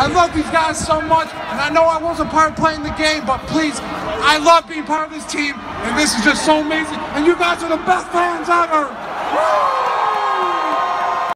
I love these guys so much, and I know I wasn't part of playing the game, but please, I love being part of this team, and this is just so amazing. And you guys are the best fans ever.